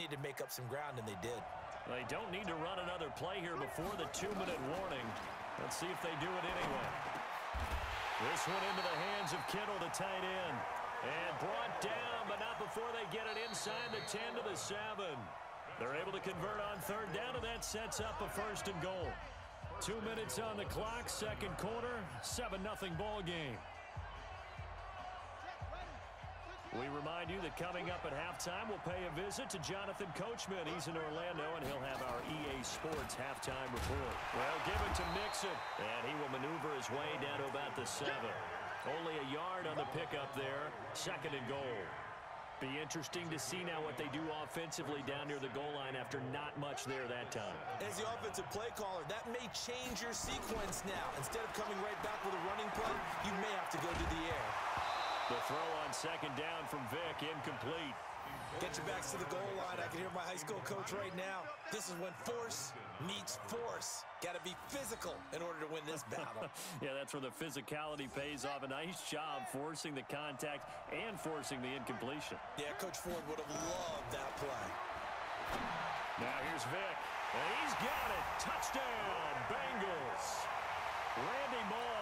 need to make up some ground, and they did. They don't need to run another play here before the two-minute warning. Let's see if they do it anyway. This one into the hands of Kittle, the tight end. And brought down, but not before they get it inside the 10 to the 7. They're able to convert on third down, and that sets up a first and goal. Two minutes on the clock, second quarter, 7-0 ball game. We remind you that coming up at halftime, we'll pay a visit to Jonathan Coachman. He's in Orlando, and he'll have our EA Sports halftime report. Well, give it to Mixon, and he will maneuver his way down to about the seven. Only a yard on the pickup there, second and goal. Be interesting to see now what they do offensively down near the goal line after not much there that time. As the offensive play caller, that may change your sequence now. Instead of coming right back with a running play, you may have to go to the air. The throw on second down from Vick, incomplete. Get your backs to the goal line. I can hear my high school coach right now. This is when force meets force. Got to be physical in order to win this battle. yeah, that's where the physicality pays off. A nice job forcing the contact and forcing the incompletion. Yeah, Coach Ford would have loved that play. Now here's Vick. And he's got it. Touchdown, Bengals. Randy Moss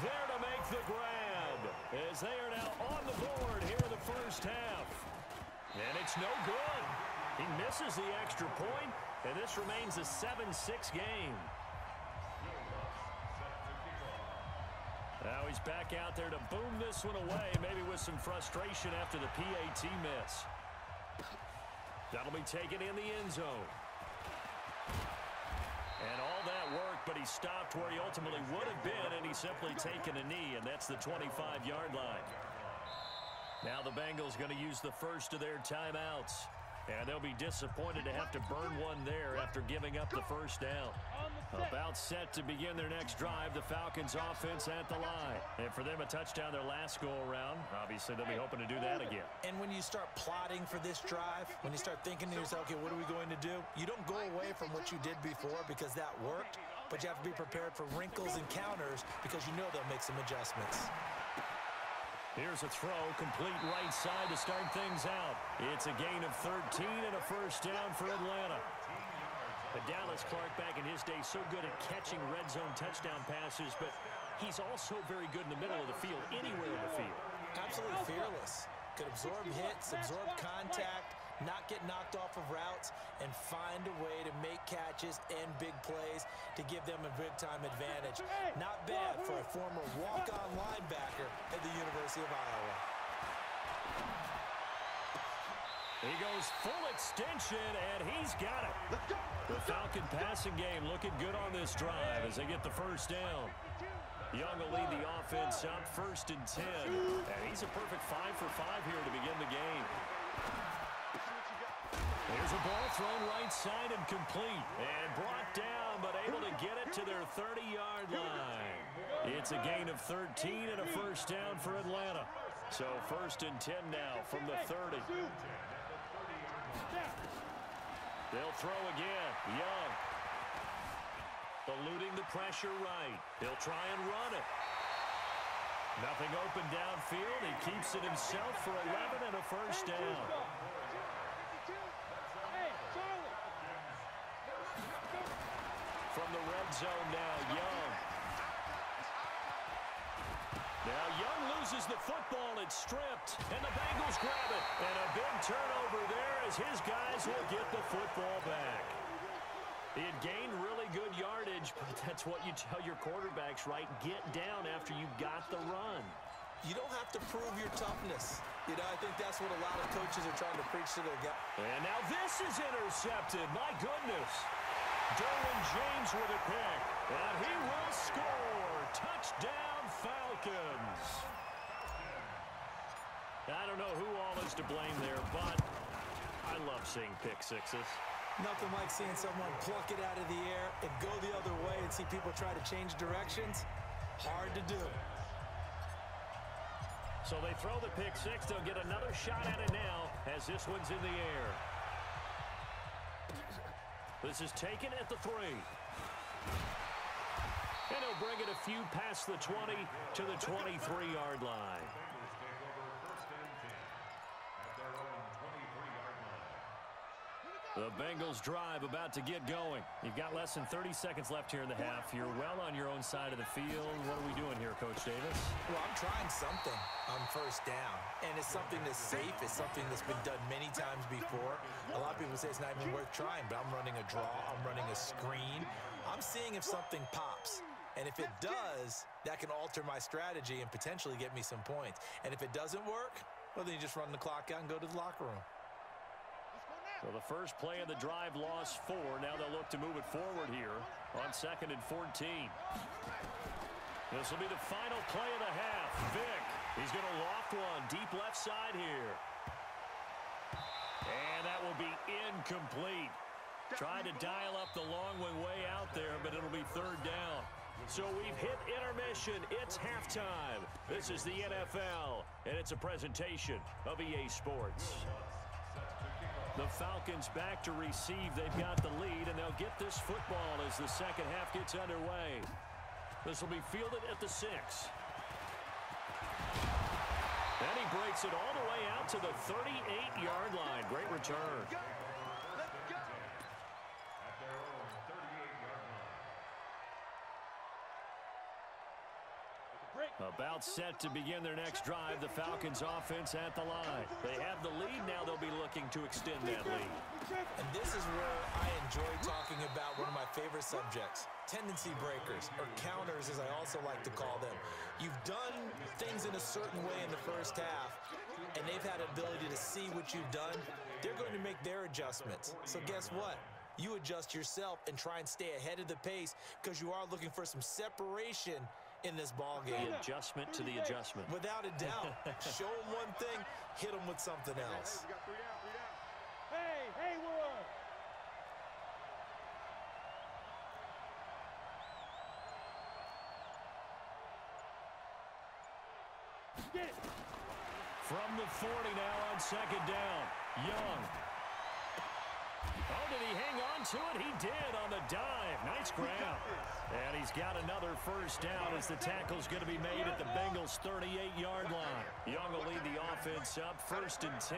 there to make the grab as they are now on the board here in the first half. And it's no good. He misses the extra point, and this remains a 7-6 game. Now he's back out there to boom this one away, maybe with some frustration after the PAT miss. That'll be taken in the end zone. And all that work, but he stopped where he ultimately would have been, and he's simply taken a knee, and that's the 25-yard line. Now the Bengals going to use the first of their timeouts. And they'll be disappointed to have to burn one there after giving up the first down. About set to begin their next drive, the Falcons offense at the line. And for them, a touchdown their last go-around. Obviously, they'll be hoping to do that again. And when you start plotting for this drive, when you start thinking to yourself, okay, what are we going to do? You don't go away from what you did before because that worked, but you have to be prepared for wrinkles and counters because you know they'll make some adjustments. Here's a throw, complete right side to start things out. It's a gain of 13 and a first down for Atlanta. But Dallas Clark back in his day so good at catching red zone touchdown passes, but he's also very good in the middle of the field, anywhere in the field. Absolutely fearless. Could absorb hits, absorb contact, not get knocked off of routes, and find a way to make catches and big plays to give them a big-time advantage. Not bad for a former walk-on linebacker at the University of Iowa. He goes full extension, and he's got it. The Falcon passing game looking good on this drive as they get the first down. Young will lead the offense up first and 10. And he's a perfect five for five here to begin the game. A ball thrown right side and complete. And brought down, but able to get it to their 30-yard line. It's a gain of 13 and a first down for Atlanta. So first and 10 now from the 30. They'll throw again. Young. Eluding the pressure right. He'll try and run it. Nothing open downfield. He keeps it himself for 11 and a first down. From the red zone now, Young. Now Young loses the football. It's stripped, and the Bengals grab it. And a big turnover there as his guys will get the football back. He had gained really good yardage, but that's what you tell your quarterbacks, right? Get down after you got the run. You don't have to prove your toughness. You know, I think that's what a lot of coaches are trying to preach to their guys. And now this is intercepted. My goodness. Derwin James with a pick. And he will score. Touchdown, Falcons. I don't know who all is to blame there, but I love seeing pick sixes. Nothing like seeing someone pluck it out of the air and go the other way and see people try to change directions. Hard to do. So they throw the pick six. They'll get another shot at it now as this one's in the air. This is taken at the three. And he'll bring it a few past the 20 to the 23-yard line. The Bengals drive about to get going. You've got less than 30 seconds left here in the half. You're well on your own side of the field. What are we doing here, Coach Davis? Well, I'm trying something on first down. And it's something that's safe. It's something that's been done many times before. A lot of people say it's not even worth trying, but I'm running a draw. I'm running a screen. I'm seeing if something pops. And if it does, that can alter my strategy and potentially get me some points. And if it doesn't work, well, then you just run the clock out and go to the locker room. So the first play of the drive lost four. Now they'll look to move it forward here on second and 14. This will be the final play of the half. Vick, he's going to loft one deep left side here. And that will be incomplete. Trying to dial up the long one way out there, but it'll be third down. So we've hit intermission. It's halftime. This is the NFL, and it's a presentation of EA Sports. The Falcons back to receive. They've got the lead, and they'll get this football as the second half gets underway. This will be fielded at the six. And he breaks it all the way out to the 38-yard line. Great return. Set to begin their next drive, the Falcons offense at the line. They have the lead, now they'll be looking to extend that lead. And this is where I enjoy talking about one of my favorite subjects, tendency breakers, or counters as I also like to call them. You've done things in a certain way in the first half, and they've had ability to see what you've done. They're going to make their adjustments. So guess what? You adjust yourself and try and stay ahead of the pace because you are looking for some separation in this ball game. The adjustment to the adjustment. Without a doubt. Show them one thing, hit them with something else. Hey, hey, Hayward! From the 40 now on second down. Young did he hang on to it? He did on the dive. Nice grab. And he's got another first down as the tackle's going to be made at the Bengals' 38-yard line. Young will lead the offense up first and 10.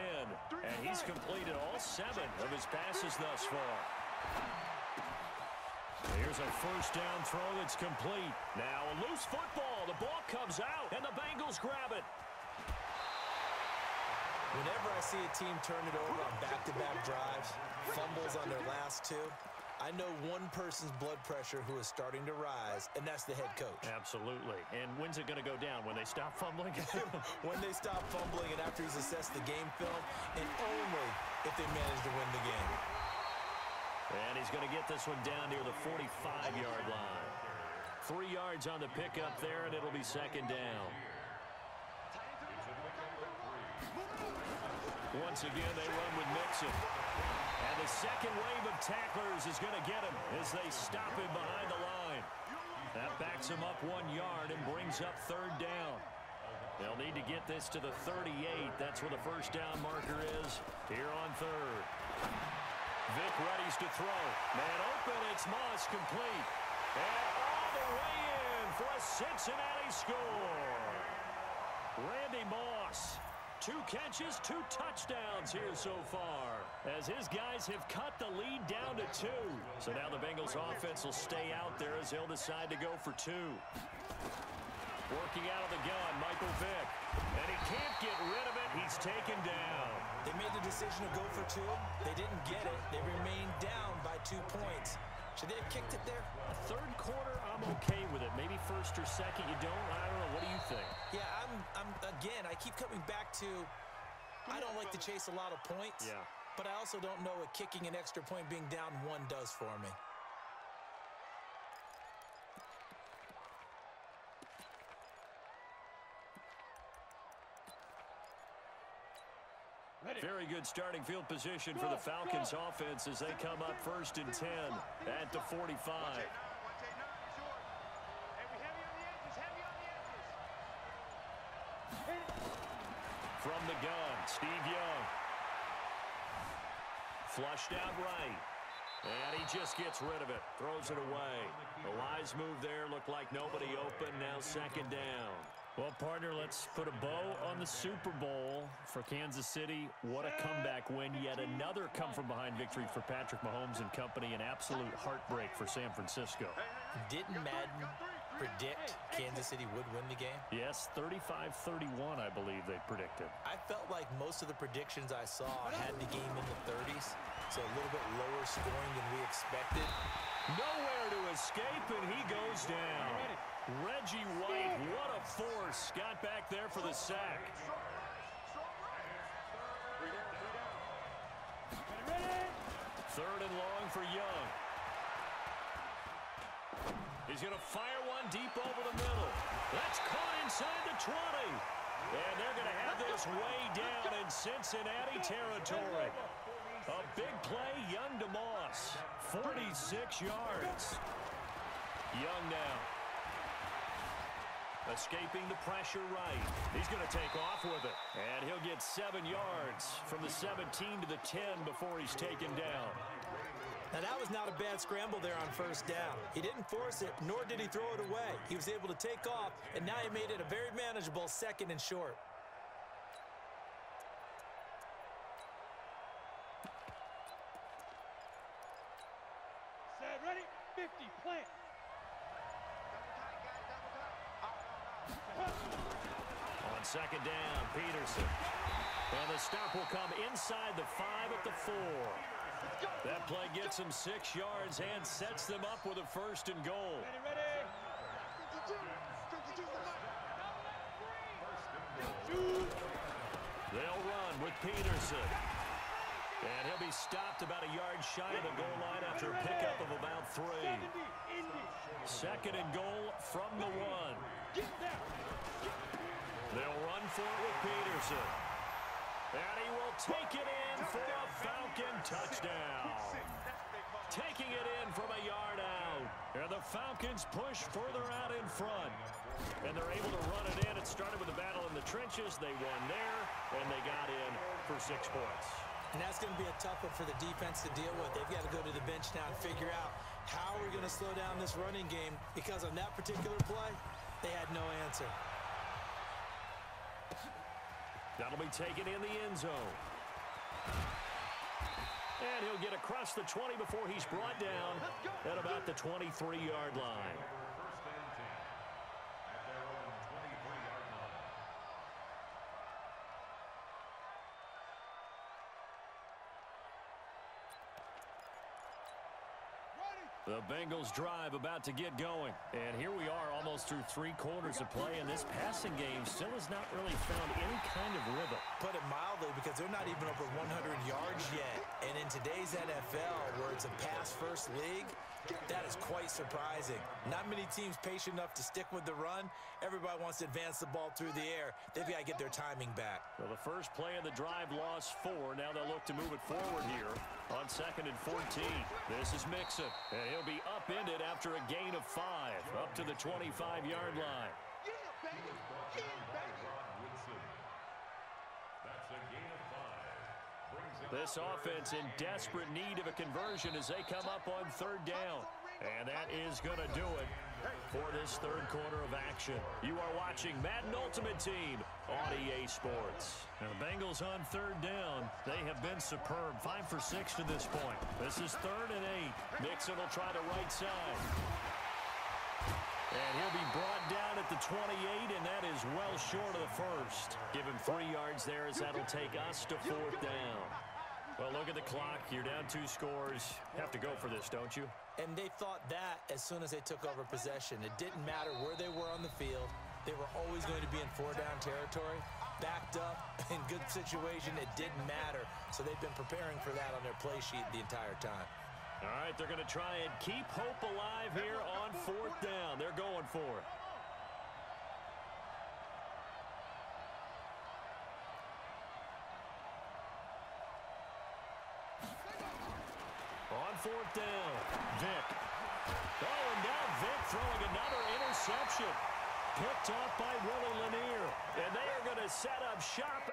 And he's completed all seven of his passes thus far. Here's a first down throw that's complete. Now a loose football. The ball comes out, and the Bengals grab it. Whenever I see a team turn it over on back-to-back -back drives, fumbles on their last two, I know one person's blood pressure who is starting to rise, and that's the head coach. Absolutely. And when's it going to go down? When they stop fumbling? when they stop fumbling and after he's assessed the game film, and only if they manage to win the game. And he's going to get this one down near the 45-yard line. Three yards on the pickup there, and it'll be second down. Once again, they run with Mixon. And the second wave of tacklers is going to get him as they stop him behind the line. That backs him up one yard and brings up third down. They'll need to get this to the 38. That's where the first down marker is here on third. Vick readies to throw. Man open, it's Moss complete. And all the way in for a Cincinnati score. Randy Moss Two catches, two touchdowns here so far as his guys have cut the lead down to two. So now the Bengals offense will stay out there as they'll decide to go for two. Working out of the gun, Michael Vick. And he can't get rid of it. He's taken down. They made the decision to go for two. They didn't get it. They remained down by two points. Should they have kicked it there? A third quarter, I'm okay with it. Maybe first or second, you don't. I don't know. What do you think? Yeah, I'm. I'm again. I keep coming back to. I don't like to chase a lot of points. Yeah. But I also don't know what kicking an extra point being down one does for me. Very good starting field position for the Falcons offense as they come up first and 10 at the 45. From the gun, Steve Young. Flushed out right. And he just gets rid of it. Throws it away. The wise move there. Looked like nobody open. Now second down. Well, partner, let's put a bow on the Super Bowl for Kansas City. What a comeback win. Yet another come-from-behind victory for Patrick Mahomes and company. An absolute heartbreak for San Francisco. Didn't Madden predict Kansas City would win the game? Yes, 35-31, I believe they predicted. I felt like most of the predictions I saw had the game in the 30s, so a little bit lower scoring than we expected. Nowhere to escape, and he goes down. Reggie White, what a force. Got back there for the sack. Third and long for Young. He's going to fire one deep over the middle. That's caught inside the 20. And they're going to have this way down in Cincinnati territory. A big play, Young DeMoss. 46 yards. Young now. Escaping the pressure right. He's going to take off with it. And he'll get seven yards from the 17 to the 10 before he's taken down. Now, that was not a bad scramble there on first down. He didn't force it, nor did he throw it away. He was able to take off, and now he made it a very manageable second and short. Set, ready, 50, plant. On second down, Peterson. And the stop will come inside the five at the four. That play gets them six yards and sets them up with a first and goal. Ready, ready. They'll run with Peterson. And he'll be stopped about a yard shy of the goal line after a pickup of about three. Second and goal from the one. They'll run for it with Peterson. And he will take it in for a Falcon touchdown. Taking it in from a yard out. And the Falcons push further out in front. And they're able to run it in. It started with a battle in the trenches. They won there, and they got in for six points. And that's going to be a tough one for the defense to deal with. They've got to go to the bench now and figure out how we're going to slow down this running game because on that particular play, they had no answer. That'll be taken in the end zone. And he'll get across the 20 before he's brought down at about the 23-yard line. The Bengals drive about to get going. And here we are almost through three quarters of play, and this passing game still has not really found any kind of rhythm. Put it mildly, because they're not even over 100 yards yet. And in today's NFL, where it's a pass-first league, that is quite surprising. Not many teams patient enough to stick with the run. Everybody wants to advance the ball through the air. They've got to get their timing back. Well, the first play of the drive lost four. Now they'll look to move it forward here on second and 14. This is Mixon, and he'll be upended after a gain of five, up to the 25-yard line. This offense in desperate need of a conversion as they come up on third down. And that is going to do it for this third quarter of action. You are watching Madden Ultimate Team on EA Sports. Now the Bengals on third down. They have been superb. Five for six to this point. This is third and eight. Mixon will try the right side. And he'll be brought down at the 28, and that is well short of the first. Give him three yards there as that'll take us to fourth down. Well, look at the clock. You're down two scores. Have to go for this, don't you? And they thought that as soon as they took over possession. It didn't matter where they were on the field. They were always going to be in four-down territory. Backed up, in good situation, it didn't matter. So they've been preparing for that on their play sheet the entire time. All right, they're going to try and keep hope alive here on fourth down. They're going for it. On fourth down, Vick. Oh, and now Vick throwing another interception. Picked off by Willie Lanier. And they are going to set up shop